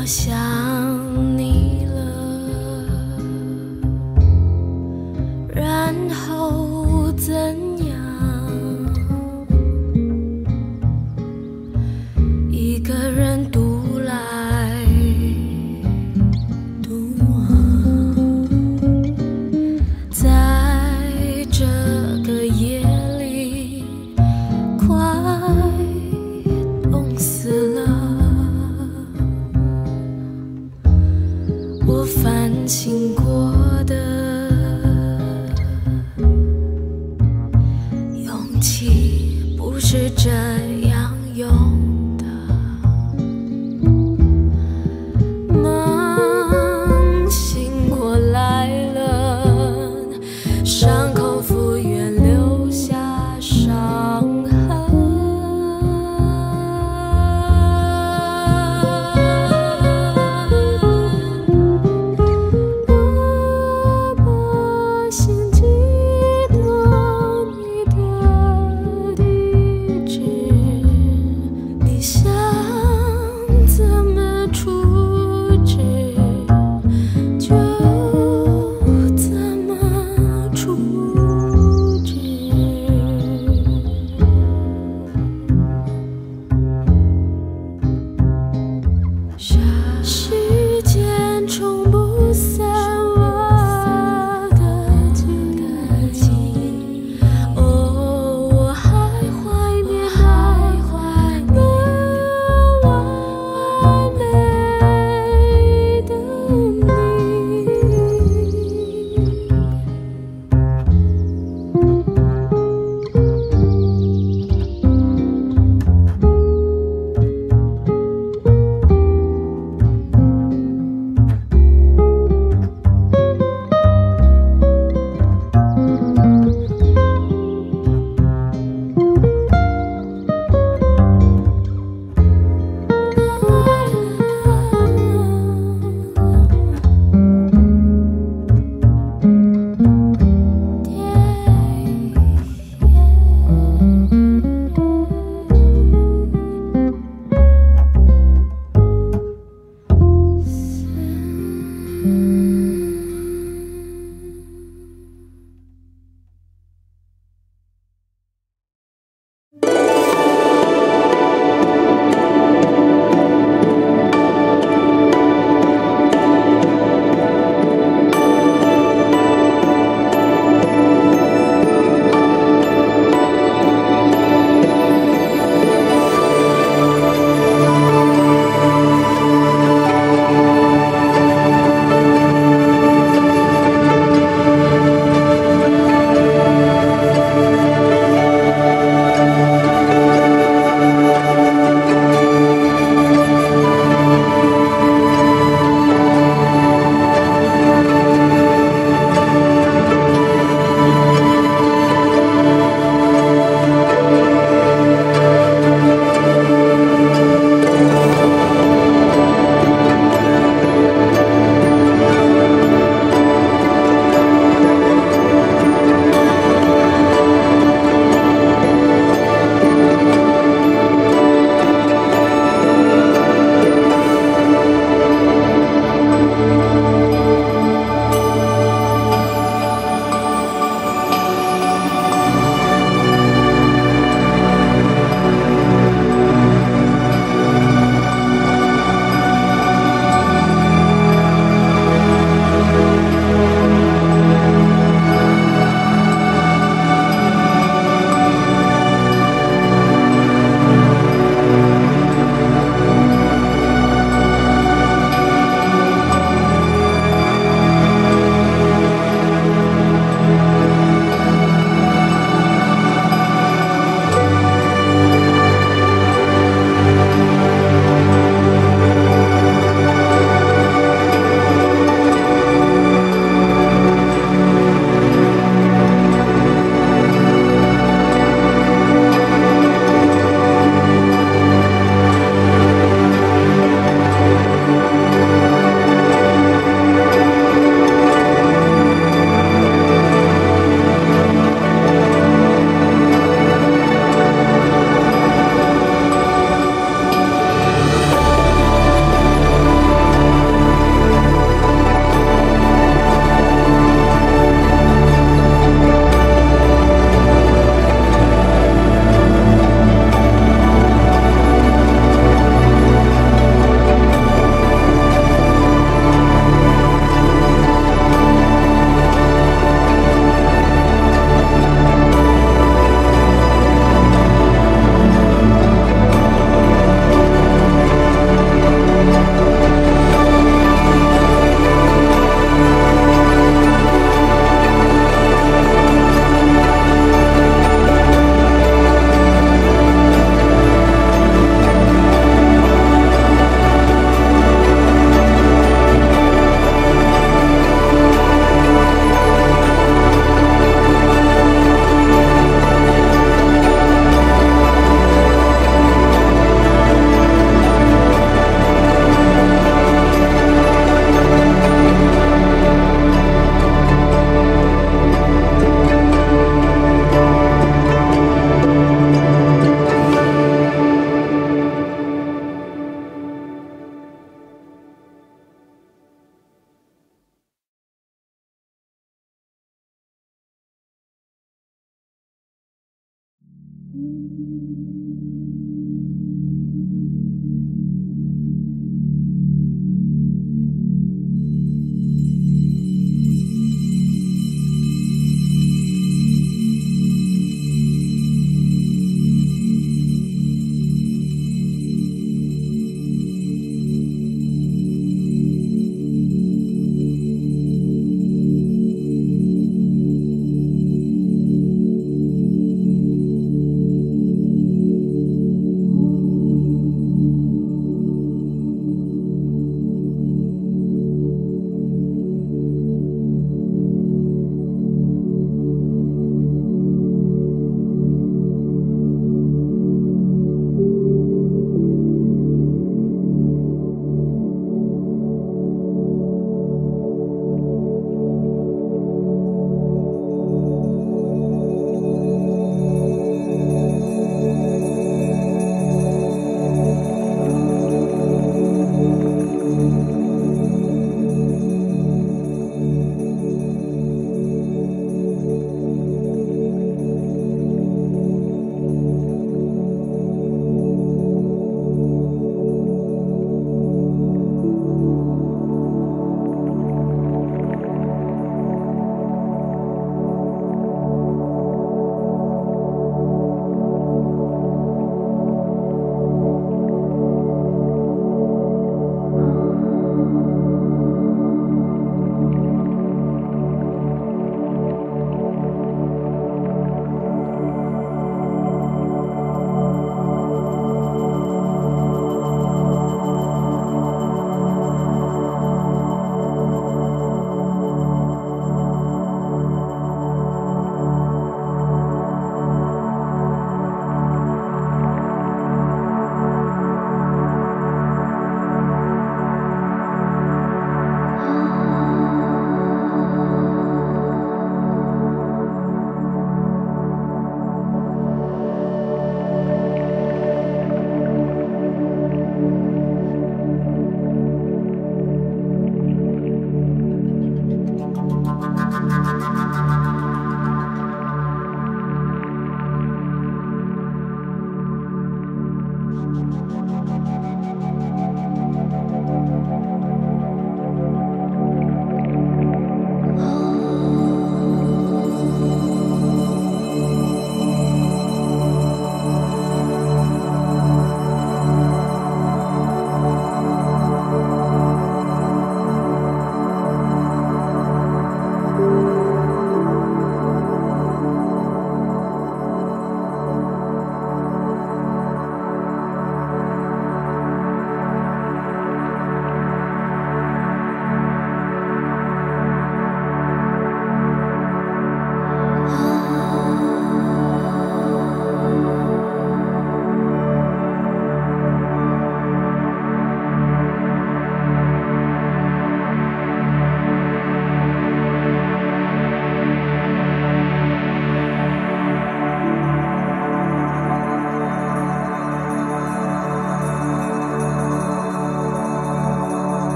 我想